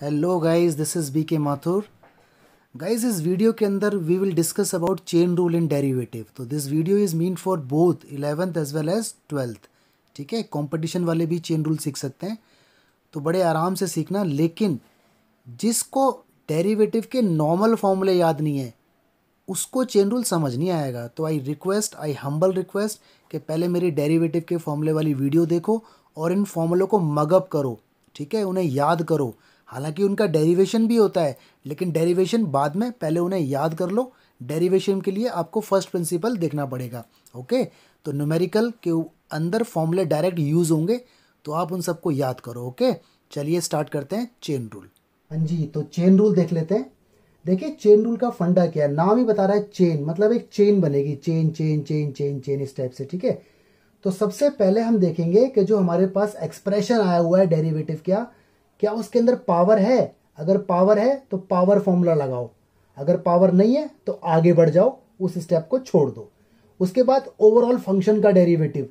Hello guys this is B K Mathur guys इस video के अंदर we will discuss about chain rule in derivative तो this video is mean for both eleventh as well as twelfth ठीक है? Competition वाले भी chain rule सीख सकते हैं। तो बड़े आराम से सीखना, लेकिन जिसको डेरिवेटिव के नॉर्मल फॉर्मूले याद नहीं है, उसको चेन रूल समझ नहीं आएगा। तो I request I humble request कि पहले मेरी डेरिवेटिव के फॉर्मूले वाली वीडियो देखो और इन फॉर्मूलों को मगअप करो। ठीक है? उन्हें याद करो। हालाँकि उनका डेरिवेशन भी होता है, लेकिन डेरिवेशन बाद में पहले उन्हें याद कर लो। डेरिवेशन के लिए आपको फ़र्स्ट प्रिंसिपल देखना पड़ेगा ओके तो न्यूमेरिकल के अंदर फॉर्मूले डायरेक्ट यूज़ होंगे तो आप उन सबको याद करो ओके चलिए स्टार्ट करते हैं चेन रूल हाँ जी तो चेन रूल देख लेते हैं। देखिए चेन रूल का फंडा क्या है? नाम ही बता रहा है चेन मतलब एक चेन बनेगी। Chain chain chain chain chain इस टाइप से, ठीक है? तो सबसे पहले हम देखेंगे कि जो हमारे पास एक्सप्रेशन आया हुआ है डेरिवेटिव क्या? क्या उसके अंदर पावर है? अगर पावर है तो पावर फॉर्मूला लगाओ। अगर पावर नहीं है तो आगे बढ़ जाओ, उस स्टेप को छोड़ दो। उसके बाद ओवरऑल फ़ंक्शन का डेरिवेटिव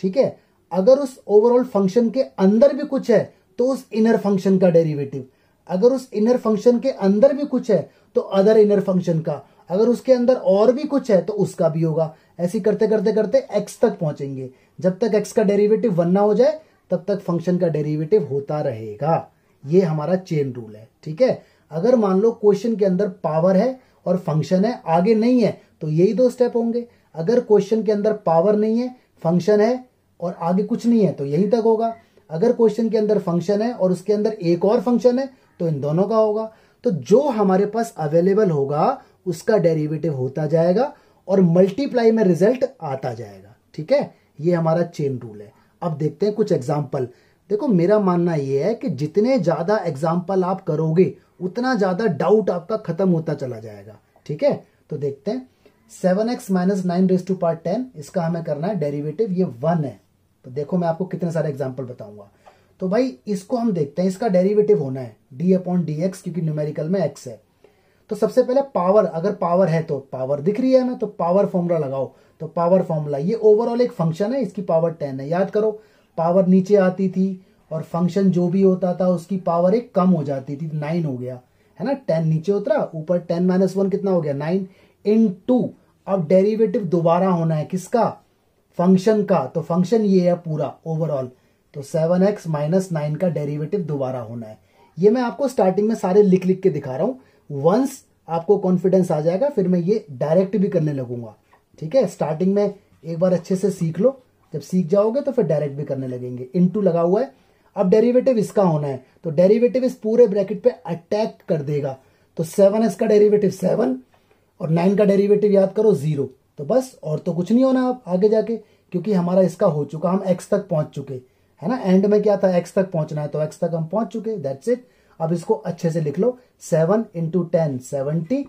ठीक है? अगर उस ओवरऑल फ़ंक्शन के अंदर भी कुछ है तो उस इनर फ़ंक्शन का डेरिवेटिव अगर उस इनर फ़ंक्शन के अंदर भी कुछ है तो अदर इनर फ़ंक्शन का। अगर उसके अंदर और भी कुछ है तो उसका भी होगा। ऐसी करते करते करते एक्स तक पहुँचेंगे। जब तक एक्स का डेरिवेटिव वन ना हो जाए तब तक फ़ंक्शन का डेरिवेटिव होता रहेगा। ये हमारा चेन रूल है, ठीक है? अगर मान लो क्वेश्चन के अंदर पावर है और फ़ंक्शन है, आगे नहीं है तो यही दो स्टेप होंगे। अगर क्वेश्चन के अंदर पावर नहीं है फ़ंक्शन है और आगे कुछ नहीं है तो यही तक होगा। अगर क्वेश्चन के अंदर फ़ंक्शन है और उसके अंदर एक और फ़ंक्शन है तो इन दोनों का होगा। तो जो हमारे पास अवेलेबल होगा, उसका डेरिवेटिव होता जाएगा और मल्टीप्लाई में रिज़ल्ट आता जाएगा, ठीक है? ये हमारा चेन रूल है। अब देखते हैं कुछ एग्ज़ाम्पल देखो, मेरा मानना यह है कि जितने ज़्यादा एग्ज़ाम्पल आप करोगे, उतना ज़्यादा डाउट आपका खत्म होता चला जाएगा। ठीक है? तो देखते हैं. Seven x minus nine raise to power ten इसका हमें करना है डेरिवेटिव ये वन है। तो देखो, मैं आपको कितने सारे एग्ज़ाम्पल बताऊँगा। तो भाई, इसको हम देखते हैं, इसका डेरिवेटिव होना है डी अपॉन डी एक्स क्योंकि न्यूमेरिकल में एक्स है। तो सबसे पहले पावर अगर पावर है तो पावर दिख रही है हमें तो पावर फॉर्मूला लगाओ। तो पावर फॉर्मूला ये ओवरऑल एक फ़ंक्शन है, इसकी पावर टेन है, याद करो। पावर नीचे आती थी और फ़ंक्शन जो भी होता था, उसकी पावर एक कम हो जाती थी नाइन हो गया। है ना? टेन नीचे उतरा, ऊपर टेन माइनस वन कितना हो गया? नाइन इन टू अब डेरिवेटिव दोबारा होना है किसका? फ़ंक्शन का। तो फ़ंक्शन ये है पूरा ओवरऑल तो सेवन एक्स माइनस नाइन का डेरिवेटिव दोबारा होना है। ये मैं आपको स्टार्टिंग में सारे लिख लिख के दिखा रहा हूँ। वंस आपको कॉन्फिडेंस आ जाएगा, फिर मैं ये डायरेक्ट भी करने लगूँगा। ठीक है? स्टार्टिंग में एक बार अच्छे से सीख लो। जब सीख जाओगे तो फिर डायरेक्ट भी करने लगेंगे। इनटू लगा हुआ है। अब डेरिवेटिव इसका होना है। तो डेरिवेटिव इस पूरे ब्रैकेट पे अटैक कर देगा। तो सेवन एस का डेरिवेटिव सेवन और नाइन का डेरिवेटिव याद करो ज़ीरो तो बस, और तो कुछ नहीं होना आप आगे जाके, क्योंकि हमारा इसका हो चुका। हम एक्स तक पहुँच चुके। है ना? एंड में क्या था? एक्स तक पहुँचना है। तो एक्स तक हम पहुँच चुके। दैट्स इट अब इसको अच्छे से लिख लो। Seven into ten, seventy,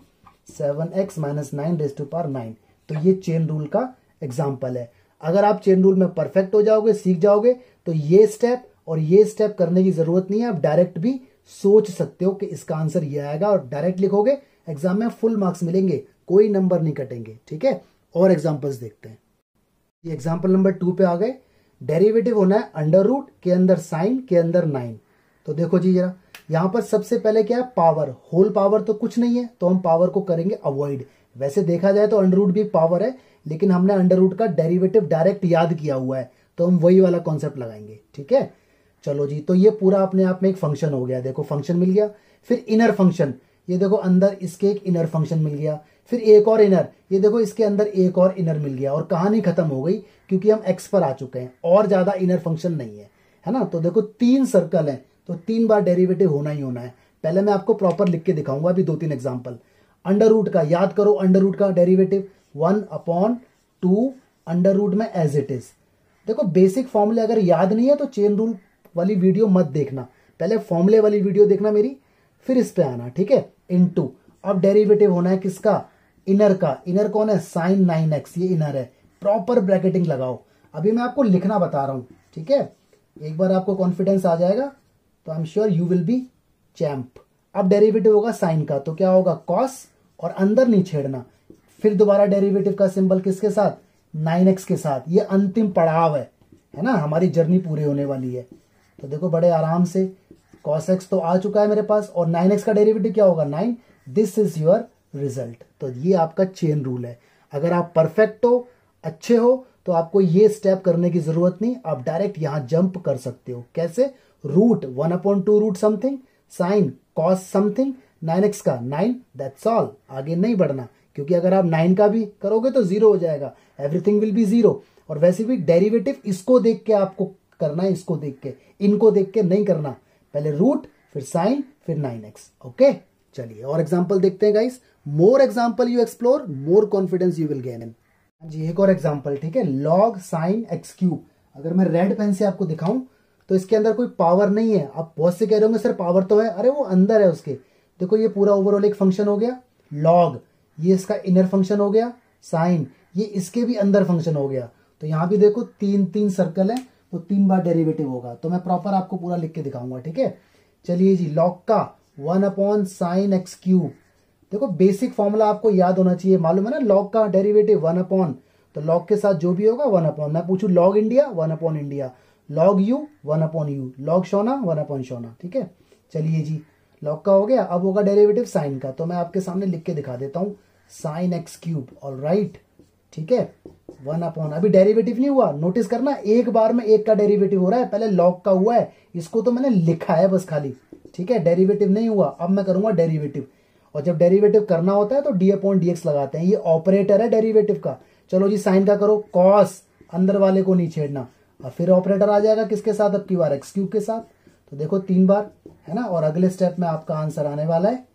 seven x minus nine raise to power nine तो ये चेन रूल का एग्ज़ाम्पल है। अगर आप चेन रूल में परफेक्ट हो जाओगे, सीख जाओगे तो ये स्टेप और ये स्टेप करने की ज़रूरत नहीं है। आप डायरेक्ट भी सोच सकते हो कि इसका आंसर ये आएगा और डायरेक्ट लिखोगे। एग्ज़ाम में फुल मार्क्स मिलेंगे, कोई नंबर नहीं कटेंगे, ठीक है? और एग्जाम्पल्स देखते हैं। ये एग्ज़ाम्पल नंबर टू पे आ गए। डेरिवेटिव होना है अंडर रूट के अंदर साइन, के अंदर नाइन तो देखो जी जरा। यहाँ पर सबसे पहले क्या है? पावर होल पावर तो कुछ नहीं है तो हम पावर को करेंगे अवॉइड वैसे देखा जाए तो अंडर रूट भी पावर है, लेकिन हमने अंडर रूट का डेरिवेटिव डायरेक्ट याद किया हुआ है तो हम वही वाला कॉन्सेप्ट लगाएँगे, ठीक है? चलो जी तो ये पूरा अपने आप में एक फ़ंक्शन हो गया। देखो फ़ंक्शन मिल गया, फिर इनर फ़ंक्शन ये देखो, अंदर इसके एक इनर फ़ंक्शन मिल गया, फिर एक और इनर ये देखो, इसके अंदर एक और इनर मिल गया, और कहानी खत्म हो गई, क्योंकि हम एक्स पर आ चुके हैं, और ज़्यादा इनर फ़ंक्शन नहीं है है ना? तो देखो, तीन सर्कल है तो तीन बार डेरिवेटिव होना ही होना है। पहले मैं आपको प्रॉपर लिख के दिखाऊँगा अभी दो तीन एग्ज़ाम्पल अंडर रूट का याद करो अंडर रूट का derivative one upon two under root में एज इट इज़ देखो बेसिक फॉर्मूले अगर याद नहीं है तो चेन रूल वाली वीडियो मत देखना। पहले फॉर्मूले वाली वीडियो देखना मेरी, फिर इस पे आना, ठीक है? इनटू अब डेरिवेटिव होना है किसका? इनर का। इनर कौन है? साइन नाइन एक्स ये इनर है। प्रॉपर ब्रैकेटिंग लगाओ। अभी मैं आपको लिखना बता रहा हूँ, ठीक है? एक बार आपको कॉन्फिडेंस आ जाएगा। तो I am sure you will be champ अब डेरिवेटिव होगा साइन का तो क्या होगा? कॉस और अंदर नहीं छेड़ना। फिर दोबारा डेरिवेटिव का सिंबल किसके साथ? नाइन एक्स के साथ। ये अंतिम पड़ाव है। है ना? हमारी जर्नी पूरी होने वाली है। तो देखो, बड़े आराम से कॉस एक्स तो आ चुका है मेरे पास, और नाइन एक्स का डेरिवेटिव क्या होगा? Nine this is your result तो ये आपका चेन रूल है। अगर आप परफेक्ट हो, अच्छे हो तो आपको ये स्टेप करने की ज़रूरत नहीं। आप डायरेक्ट यहाँ जंप कर सकते हो। कैसे? Root one upon two root something sine cos something nine x का नाइन दैट्स ऑल आगे नहीं बढ़ना, क्योंकि अगर आप नाइन का भी करोगे तो ज़ीरो हो जाएगा. एवरीथिंग विल बी ज़ीरो और वैसे भी डेरिवेटिव इसको देख के आपको करना है, इसको देख के. इनको देख के नहीं करना. पहले रूट फिर साइन फिर नाइन एक्स ओके चलिए, और एग्ज़ाम्पल देखते हैं guys more example you explore more confidence you will gain in जी, एक और एग्ज़ाम्पल ठीक है? लॉग साइन एक्स क्यूब अगर मैं रेड पेन से आपको दिखाऊँ तो इसके अंदर कोई पावर नहीं है। आप बहुत से कह रहे होंगे, सर पावर तो है। अरे, वो अंदर है उसके। देखो, ये पूरा ओवरऑल एक फ़ंक्शन हो गया। लॉग ये इसका इनर फ़ंक्शन हो गया। साइन ये इसके भी अंदर फ़ंक्शन हो गया। तो यहाँ भी देखो, तीन तीन सर्कल है तो तीन बार डेरिवेटिव होगा। तो मैं प्रॉपर आपको पूरा लिख के दिखाऊँगा, ठीक है? चलिए जी लॉग का one upon sine x cube देखो बेसिक फॉर्मूला आपको याद होना चाहिए। मालूम है ना लॉग का डेरिवेटिव वन अपॉन तो लॉग के साथ जो भी होगा वन अपॉन मैं पूछू log India one upon India log you one upon you log Shona one upon Shona ठीक है? चलिए जी लॉग का हो गया। अब होगा डेरिवेटिव साइन का। तो मैं आपके सामने लिख के दिखा देता हूँ। Sine x cube all right ठीक है? वन अपॉन अभी डेरिवेटिव नहीं हुआ। नोटिस करना, एक बार में एक का डेरिवेटिव हो रहा है। पहले लॉग का हुआ है। इसको तो मैंने लिखा है बस खाली। ठीक है? डेरिवेटिव नहीं हुआ। अब मैं करूँगा डेरिवेटिव और जब डेरिवेटिव करना होता है तो डी अपॉन डी लगाते हैं। ये ऑपरेटर है डेरिवेटिव का। चलो जी साइन का करो। कॉस अंदर वाले को नहीं छेड़ना। और फिर ऑपरेटर आ जाएगा किसके साथ? अब की बार एक्स क्यूब के साथ। तो देखो, तीन बार, है ना? और अगले स्टेप में आपका आंसर आने वाला है।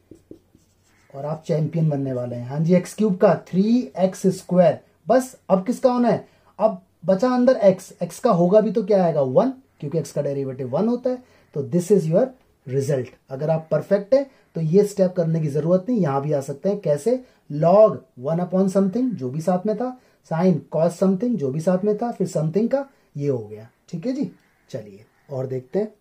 और आप चैंपियन बनने वाले हैं। हाँ जी एक्स क्यूब का थ्री एक्स स्क्वायर बस, अब किसका होना है? अब बचा अंदर एक्स एक्स का होगा भी तो क्या आएगा? वन क्योंकि एक्स का डेरिवेटिव वन होता है। तो दिस इज़ योर रिज़ल्ट अगर आप परफेक्ट है तो ये स्टेप करने की ज़रूरत नहीं। यहाँ भी आ सकते हैं। कैसे? लॉग वन अपॉन समथिंग जो भी साथ में था। साइन कॉस समथिंग जो भी साथ में था। फिर समथिंग का ये हो गया। ठीक है जी? चलिए, और देखते हैं।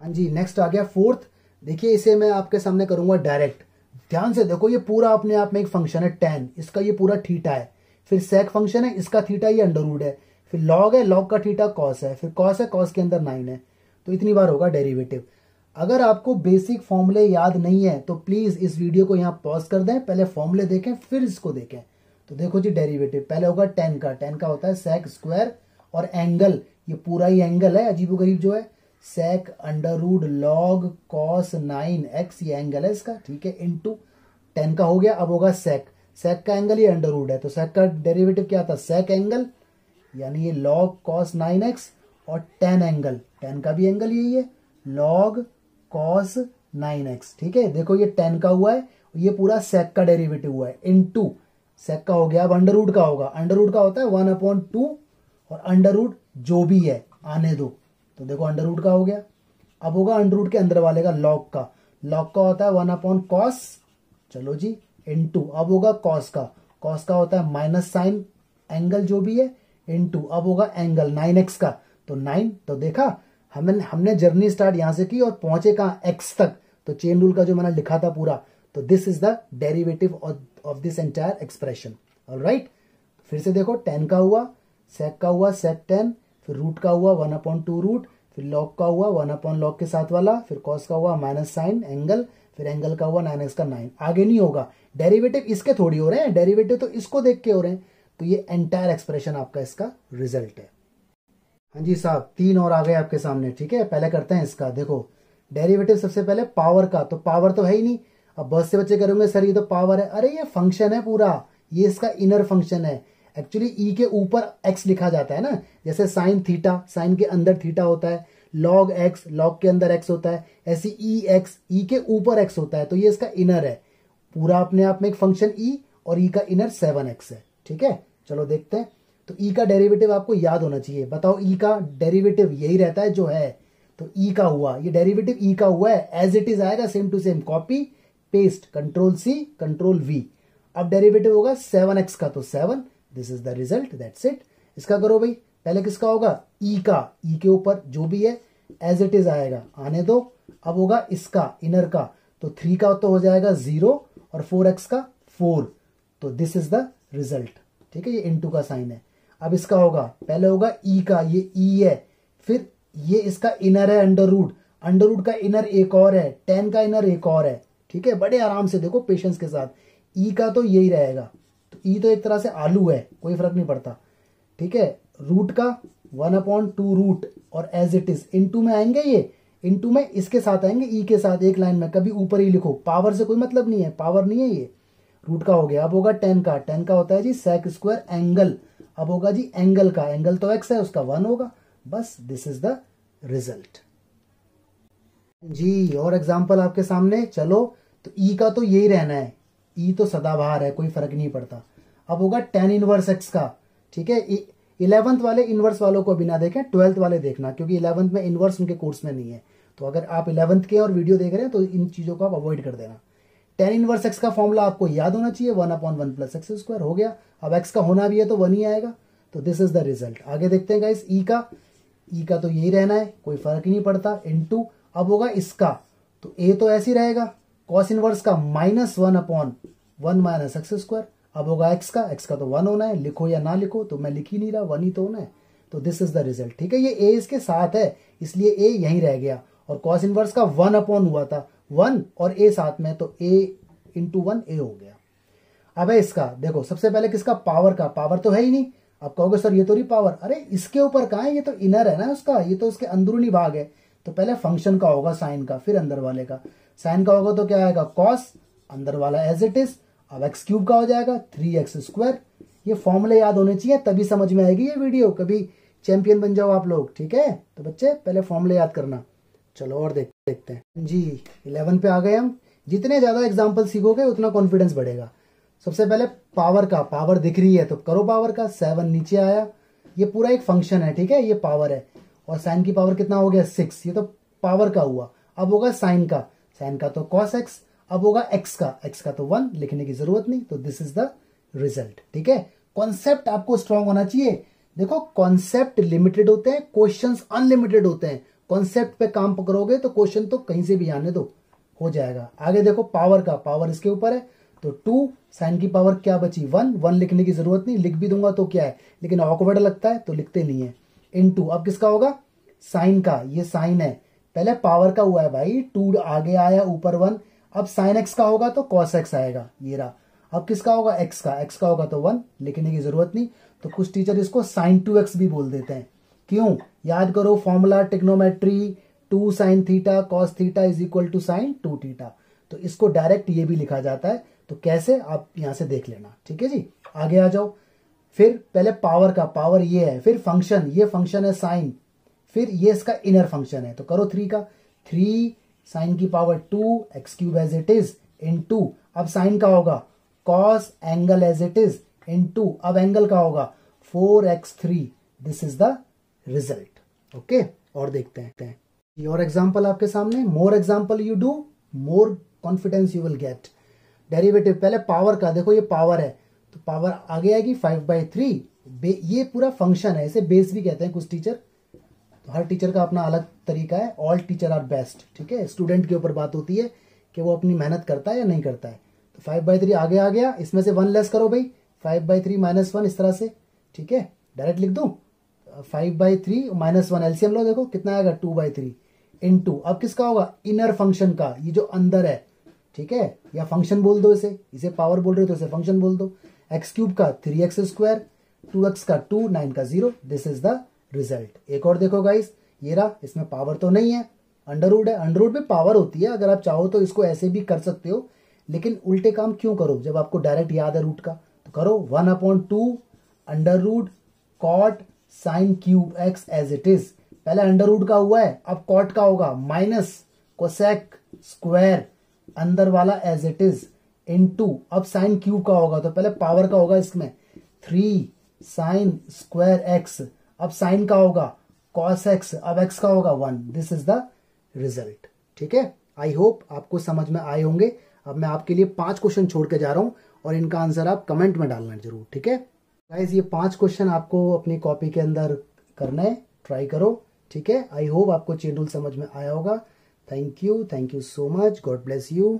हाँ जी नेक्स्ट आ गया फोर्थ देखिए, इसे मैं आपके सामने करूँगा डायरेक्ट ध्यान से देखो, ये पूरा अपने आप में एक फ़ंक्शन है टेन इसका ये पूरा थीटा है। फिर सेक फ़ंक्शन है, इसका थीटा ये अंडर है। फिर लॉग है लॉग का थीटा कॉस है। फिर कॉस है कॉस के अंदर नाइन है। तो इतनी बार होगा डेरिवेटिव अगर आपको बेसिक फॉर्मूले याद नहीं है तो प्लीज़ इस वीडियो को यहाँ पॉज कर दें। पहले फॉर्मूले देखें, फिर इसको देखें। तो देखो जी डेरिवेटिव पहले होगा टेन का। टेन का होता है सेक स्क्वायर और एंगल ये पूरा ही एंगल है अजीबो गरीब जो है। Sec under root log cos nine x ये एंगल है इसका, ठीक है? इंटू टेन का हो गया, अब होगा सेक सेक का एंगल ये अंडर रूड है तो सेक का डेरिवेटिव क्या था? सेक एंगल यानी ये लॉग कॉस नाइन एक्स और टेन एंगल टेन का भी एंगल यही है लॉग कॉस नाइन एक्स ठीक है? देखो ये टेन का हुआ है, ये पूरा सेक का डेरिवेटिव हुआ है इन टू सेक का हो गया, अब अंडर रूट का होगा। अंडर रूट का होता है वन अपॉन टू और अंडर रूट जो भी है, आने दो। तो देखो अंडर रूट का हो गया। अब होगा अंडर रूट के अंदर वाले का लॉग का। लॉग का होता है वन अपॉन कॉस चलो जी इन टू अब होगा कॉस का। कॉस का होता है माइनस साइन एंगल जो भी है इन टू अब होगा एंगल नाइन एक्स का। तो नाइन तो देखा, हमने हमने जर्नी स्टार्ट यहाँ से की और पहुँचे कहा? एक्स तक। तो चेन रूल का जो मैंने लिखा था पूरा। तो this is the derivative of this entire expression right फिर से देखो टेन का हुआ। सेक का हुआ सेक टेन फिर रूट का हुआ वन अपॉन टू रूट फिर लॉग का हुआ वन अपॉन लॉग के साथ वाला, फिर कॉस का हुआ माइनस साइन एंगल फिर एंगल का हुआ नाइन एक्स का नाइन आगे नहीं होगा। डेरिवेटिव इसके थोड़ी हो रहे हैं डेरिवेटिव तो इसको देख के हो रहे हैं। तो ये एंटायर एक्सप्रेशन आपका इसका रिज़ल्ट है। हाँ जी साहब, तीन और आ गए आपके सामने, ठीक है? पहले करते हैं इसका। देखो डेरिवेटिव सबसे पहले पावर का तो पावर तो है ही नहीं। अब बहुत से बच्चे करेंगे, सर ये तो पावर है। अरे ये फ़ंक्शन है पूरा। ये इसका इनर फ़ंक्शन है। एक्चुअली ई e के ऊपर एक्स लिखा जाता है ना? जैसे साइन थीटा साइन के अंदर थीटा होता है लॉग एक्स लॉग के अंदर एक्स होता है, ऐसी ई एक्स ई के ऊपर एक्स होता है तो ये इसका इनर है। पूरा अपने आप में एक फ़ंक्शन ई e और ई e का इनर सेवन एक्स है, ठीक है? चलो देखते हैं। तो ई का डेरिवेटिव आपको याद होना चाहिए। बताओ ई का डेरिवेटिव यही रहता है जो है। तो ई का हुआ, ये डेरिवेटिव ई का हुआ है एज इट इज़ आएगा same to same copy paste control C control V अब डेरिवेटिव होगा सेवन एक्स का तो seven this is the result that's it इसका करो भाई। पहले किसका होगा? ई e का। ई e के ऊपर जो भी है एज इट इज़ आएगा। आने दो। अब होगा इसका इनर का। तो थ्री का तो हो जाएगा ज़ीरो और फोर एक्स का फोर तो दिस इज़ द रिज़ल्ट ठीक है? ये इनटू का साइन है। अब इसका होगा। पहले होगा ई e का। ये ई e है। फिर ये इसका इनर है अंडर रूट अंडर रूट का इनर एक और है। टेन का इनर एक और है। ठीक है? बड़े आराम से देखो पेशेंस के साथ। ई e का तो यही रहेगा। तो ई e तो एक तरह से आलू है, कोई फ़र्क नहीं पड़ता। ठीक है? रूट का वन अपॉन टू रूट और एज इट इज़ इन में आएँगे ये इन में इसके साथ आएँगे ई e के साथ एक लाइन में, कभी ऊपर ही लिखो। पावर से कोई मतलब नहीं है पावर नहीं है ये। रूट का हो गया। अब होगा टेन का। टेन का होता है जी सेक स्क्वायर एंगल अब होगा जी एंगल का। एंगल तो एक्स है, उसका वन होगा। बस दिस इज़ द रिज़ल्ट जी, और एग्ज़ाम्पल आपके सामने। चलो तो ई का तो यही रहना है। ई तो सदाबहार है, कोई फ़र्क नहीं पड़ता। अब होगा टेन इनवर्स एक्स का, ठीक है? इलेवंथ वाले इनवर्स वालों को बिना देखें ट्वेल्थ वाले देखना, क्योंकि इलेवंथ में इनवर्स उनके कोर्स में नहीं है। तो अगर आप इलेवंथ के और वीडियो देख रहे हैं तो इन चीज़ों को आप अवॉइड कर देना। टेन इनवर्स एक्स का फॉर्मूला आपको याद होना चाहिए one upon one plus x square हो गया। अब एक्स का होना भी है तो वन ही आएगा। तो दिस इज़ द रिज़ल्ट आगे देखते हैं गाइस ई e का। ई e का तो यही रहना है, कोई फ़र्क ही नहीं पड़ता इन अब होगा इसका। तो ए तो ऐसे ही रहेगा। कॉस इनवर्स का minus one upon one minus x square अब होगा एक्स का एक्स का तो वन होना है, लिखो या ना लिखो तो मैं लिख ही नहीं रहा वन ही तो होना है। तो दिस इज़ द रिज़ल्ट ठीक है? ये ए इसके साथ है, इसलिए ए यहीं रह गया। और कॉस इनवर्स का वन अपॉन हुआ था वन और ए साथ में तो ए इंटू वन ए हो गया। अब है इसका, देखो, सबसे पहले किसका? पावर का। पावर तो है ही नहीं। अब कहोगे, सर, ये तो नहीं पावर अरे, इसके ऊपर कहा है? ये तो इनर है ना उसका, ये तो उसके अंदरूनी भाग है। तो पहले फ़ंक्शन का होगा साइन का, फिर अंदर वाले का। साइन का होगा तो क्या आएगा? कॉस अंदर वाला एज इट इज़ अब एक्स क्यूब का हो जाएगा थ्री एक्स स्क्वायर ये फॉर्मूले याद होने चाहिए, तभी समझ में आएगी ये वीडियो कभी चैंपियन बन जाओ आप लोग, ठीक है? तो बच्चे, पहले फॉर्मूले याद करना। चलो और देख, देखते हैं। जी इलेवन पे आ गए हम। जितने ज़्यादा एग्ज़ाम्पल सीखोगे, उतना कॉन्फिडेंस बढ़ेगा। सबसे पहले पावर का पावर दिख रही है तो करो पावर का। सेवन नीचे आया। ये पूरा एक फ़ंक्शन है, ठीक है? ये पावर है। और साइन की पावर कितना हो गया? सिक्स ये तो पावर का हुआ। अब होगा साइन का। साइन का तो कॉस एक्स अब होगा एक्स का। एक्स का तो वन लिखने की ज़रूरत नहीं तो दिस इज़ द रिज़ल्ट ठीक है? कॉन्सेप्ट आपको स्ट्रांग होना चाहिए। देखो कॉन्सेप्ट लिमिटेड होते हैं क्वेश्चन अनलिमिटेड होते हैं। कॉन्सेप्ट पे काम पकड़ोगे तो क्वेश्चन तो कहीं से भी आने दो, हो जाएगा। आगे देखो पावर का पावर इसके ऊपर है। तो टू साइन की पावर क्या बची? वन वन लिखने की ज़रूरत नहीं, लिख भी दूँगा तो क्या है? लेकिन ऑकवर्ड लगता है तो लिखते नहीं है। इन टू अब किसका होगा? साइन का, ये साइन है। पहले पावर का हुआ है भाई टू आगे आया, ऊपर वन अब साइन एक्स का होगा तो कॉस एक्स आएगा, ये रहा। अब किसका होगा? एक्स का। एक्स का होगा तो वन लिखने की ज़रूरत नहीं। तो कुछ टीचर इसको साइन टू एक्स भी बोल देते हैं। क्यों? याद करो formula trigonometry two sine theta cos theta is equal to sine two theta तो इसको डायरेक्ट ये भी लिखा जाता है। तो कैसे? आप यहाँ से देख लेना। ठीक है जी? आगे आ जाओ। फिर पहले पावर का। पावर ये है। फिर फ़ंक्शन ये फ़ंक्शन है साइन फिर ये इसका इनर फ़ंक्शन है। तो करो थ्री का। थ्री साइन की power two x cube as it is in two अब साइन का होगा। Cos angle as it is in two अब एंगल का होगा। Four x three this is the result okay और देखते हैं। और एग्ज़ाम्पल आपके सामने। More example you do more confidence you will get derivative पहले पावर का। देखो ये पावर है। तो पावर आगे आएगी फाइव बाई थ्री ये पूरा फ़ंक्शन है। इसे बेस भी कहते हैं कुछ टीचर हर टीचर का अपना अलग तरीका है। ऑल टीचर आर बेस्ट ठीक है? स्टूडेंट के ऊपर बात होती है कि वो अपनी मेहनत करता है या नहीं करता है। तो फाइव बाई थ्री आगे आ गया। इसमें से वन लेस करो भाई। Five by three minus one इस तरह से, ठीक है? डायरेक्ट लिख दू? Five by three minus one LCM लो देखो, कितना आएगा? Two by three in two अब किसका होगा? इनर फ़ंक्शन का, ये जो अंदर है, ठीक है? या फ़ंक्शन बोल दो इसे। इसे पावर बोल रहे हो तो इसे फ़ंक्शन बोल दो। एक्स क्यूब का three x square two x का टू नाइन का zero this is the result. एक और देखो गाइस ये रहा, इसमें पावर तो नहीं है। अंडरवुड है। अंडरवुड में पावर होती है, अगर आप चाहो तो इसको ऐसे भी कर सकते हो। लेकिन उल्टे काम क्यों करो? जब आपको डायरेक्ट याद है रूट का तो करो। One upon two under root cot sine cube x as it is पहले अंडर रूट का हुआ है, अब कॉट का होगा। माइनस कोसेक स्क्वायर अंदर वाला as it is in two अब साइन क्यूब का होगा तो पहले पावर का होगा इसमें। थ्री साइन स्क्वायर एक्स अब साइन का होगा कॉस एक्स अब एक्स का होगा one this is the result ठीक है? आई होप आपको समझ में आए होंगे। अब मैं आपके लिए पाँच क्वेश्चन छोड़ के जा रहा हूँ और इनका आंसर आप कमेंट में डालना ज़रूर, ठीक है? गाइज़ ये पाँच क्वेश्चन आपको अपनी कॉपी के अंदर करना है। ट्राई करो, ठीक है? आई होप आपको चेन रूल समझ में आया होगा। Thank you thank you so much God bless you